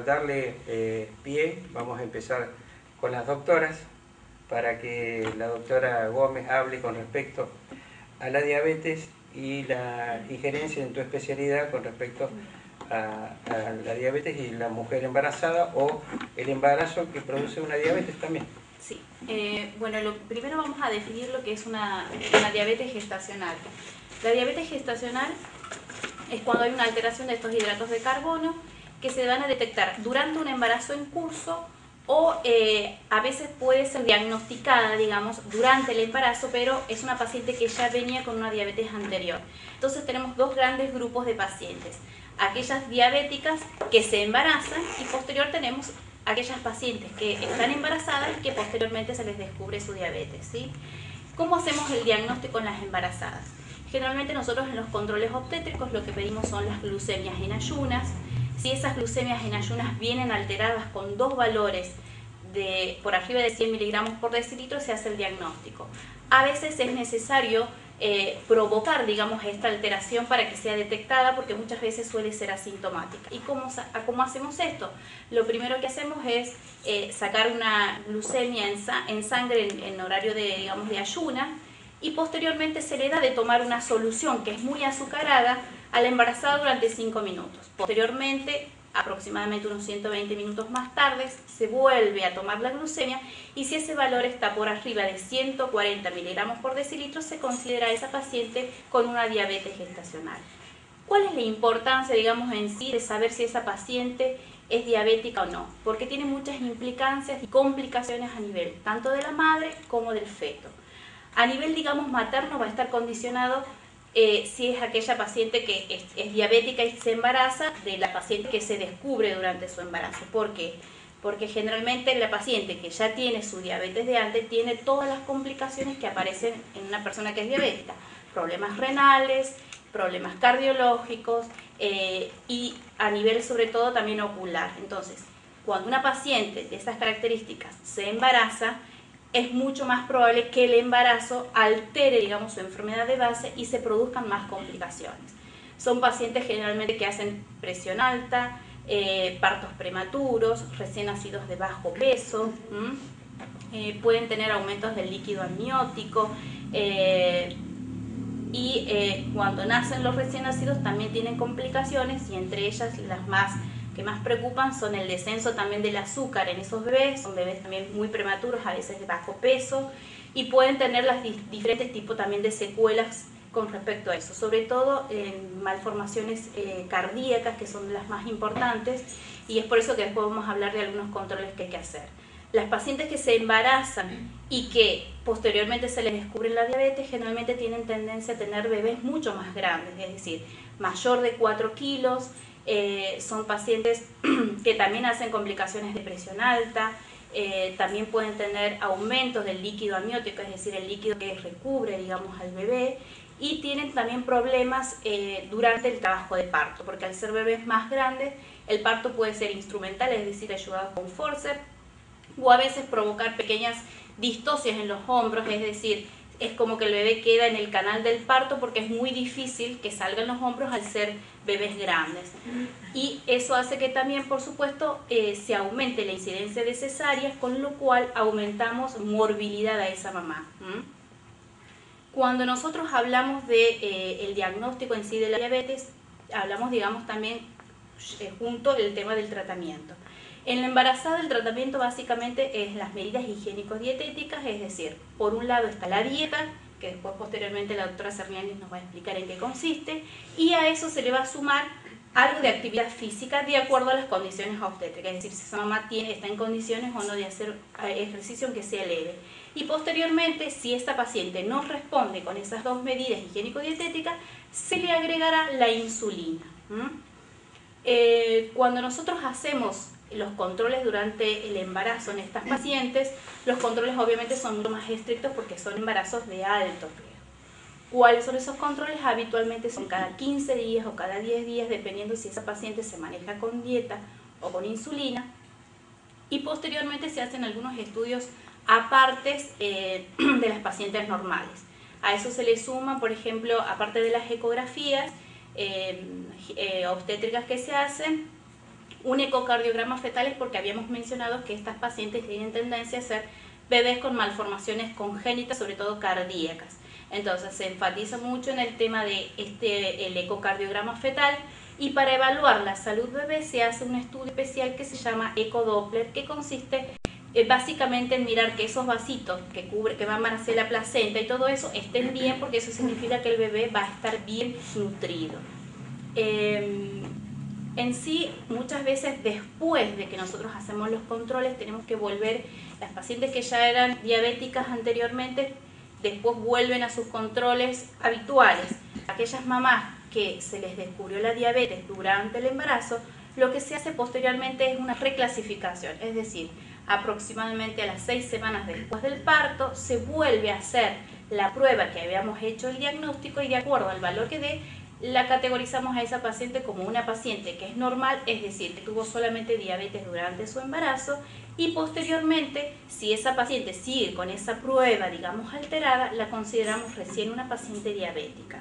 a darle eh, pie, vamos a empezar con las doctoras para que la doctora Gómez hable con respecto a la diabetes y la injerencia en tu especialidad con respecto a, la diabetes y la mujer embarazada o el embarazo que produce una diabetes también. Sí, eh, bueno, lo, primero vamos a definir lo que es una, diabetes gestacional. La diabetes gestacional es cuando hay una alteración de estos hidratos de carbono que se van a detectar durante un embarazo en curso o eh, a veces puede ser diagnosticada, digamos, durante el embarazo, pero es una paciente que ya venía con una diabetes anterior. Entonces tenemos dos grandes grupos de pacientes. Aquellas diabéticas que se embarazan y posterior tenemos aquellas pacientes que están embarazadas y que posteriormente se les descubre su diabetes. ¿sí? ¿Cómo hacemos el diagnóstico en las embarazadas? Generalmente nosotros en los controles obstétricos lo que pedimos son las glucemias en ayunas. Si esas glucemias en ayunas vienen alteradas con dos valores de, por arriba de 100 miligramos por decilitro, se hace el diagnóstico. A veces es necesario eh, provocar, digamos, esta alteración para que sea detectada, porque muchas veces suele ser asintomática. ¿Y cómo, cómo hacemos esto? Lo primero que hacemos es eh, sacar una glucemia en, sangre en, horario de, digamos, de ayuna, y posteriormente se le da de tomar una solución que es muy azucarada a la embarazada durante 5 minutos. Posteriormente aproximadamente unos 120 minutos más tarde, se vuelve a tomar la glucemia y si ese valor está por arriba de 140 miligramos por decilitro, se considera a esa paciente con una diabetes gestacional. ¿Cuál es la importancia, digamos, en sí de saber si esa paciente es diabética o no? Porque tiene muchas implicancias y complicaciones a nivel tanto de la madre como del feto. A nivel, digamos, materno va a estar condicionado eh, si es aquella paciente que es, diabética y se embaraza de la paciente que se descubre durante su embarazo. ¿Por qué? Porque generalmente la paciente que ya tiene su diabetes de antes tiene todas las complicaciones que aparecen en una persona que es diabética. Problemas renales, problemas cardiológicos eh, y a nivel sobre todo también ocular. Entonces, cuando una paciente de estas características se embaraza, es mucho más probable que el embarazo altere, digamos, su enfermedad de base y se produzcan más complicaciones. Son pacientes generalmente que hacen presión alta, eh, partos prematuros, recién nacidos de bajo peso, eh, pueden tener aumentos del líquido amniótico eh, y cuando nacen los recién nacidos también tienen complicaciones y entre ellas las más que más preocupan son el descenso también del azúcar en esos bebés, son bebés también muy prematuros, a veces de bajo peso, y pueden tener las diferentes tipos también de secuelas con respecto a eso, sobre todo en malformaciones eh, cardíacas, que son las más importantes, y es por eso que después vamos a hablar de algunos controles que hay que hacer. Las pacientes que se embarazan y que posteriormente se les descubre la diabetes, generalmente tienen tendencia a tener bebés mucho más grandes, es decir, mayor de 4 kilos, eh, son pacientes que también hacen complicaciones de presión alta, eh, también pueden tener aumentos del líquido amniótico, es decir, el líquido que recubre, digamos, al bebé, y tienen también problemas eh, durante el trabajo de parto, porque al ser bebés más grandes, el parto puede ser instrumental, es decir, ayudado con forceps, o a veces provocar pequeñas distocias en los hombros, es decir, es como que el bebé queda en el canal del parto porque es muy difícil que salgan los hombros al ser bebés grandes. Y eso hace que también, por supuesto, eh, se aumente la incidencia de cesáreas, con lo cual aumentamos morbilidad a esa mamá. Cuando nosotros hablamos de eh, diagnóstico en sí de la diabetes, hablamos, digamos, también eh, junto el tema del tratamiento. En la embarazada el tratamiento básicamente es las medidas higiénico-dietéticas, es decir, por un lado está la dieta, que después posteriormente la doctora Cernianis nos va a explicar en qué consiste, y a eso se le va a sumar algo de actividad física de acuerdo a las condiciones obstétricas, es decir, si esa mamá tiene, está en condiciones o no de hacer eh, ejercicio que sea leve. Y posteriormente, si esta paciente no responde con esas dos medidas higiénico-dietéticas, se le agregará la insulina. Eh, cuando nosotros hacemos los controles durante el embarazo en estas pacientes, los controles obviamente son mucho más estrictos porque son embarazos de alto riesgo. ¿Cuáles son esos controles? Habitualmente son cada 15 días o cada 10 días, dependiendo si esa paciente se maneja con dieta o con insulina. Y posteriormente se hacen algunos estudios apartes eh, de las pacientes normales. A eso se le suman, por ejemplo, aparte de las ecografías eh, eh, obstétricas que se hacen, un ecocardiograma fetal es porque habíamos mencionado que estas pacientes tienen tendencia a ser bebés con malformaciones congénitas, sobre todo cardíacas. Entonces se enfatiza mucho en el tema de este, el ecocardiograma fetal y para evaluar la salud bebé se hace un estudio especial que se llama ecodoppler que consiste eh, básicamente en mirar que esos vasitos que, cubre, que van hacia la placenta y todo eso estén bien porque eso significa que el bebé va a estar bien nutrido. Em, en sí, muchas veces después de que nosotros hacemos los controles, tenemos que volver, las pacientes que ya eran diabéticas anteriormente, después vuelven a sus controles habituales. Aquellas mamás que se les descubrió la diabetes durante el embarazo, lo que se hace posteriormente es una reclasificación, es decir, aproximadamente a las seis semanas después del parto se vuelve a hacer la prueba que habíamos hecho el diagnóstico y de acuerdo al valor que dé, la categorizamos a esa paciente como una paciente que es normal, es decir, que tuvo solamente diabetes durante su embarazo y posteriormente, si esa paciente sigue con esa prueba, digamos, alterada, la consideramos recién una paciente diabética.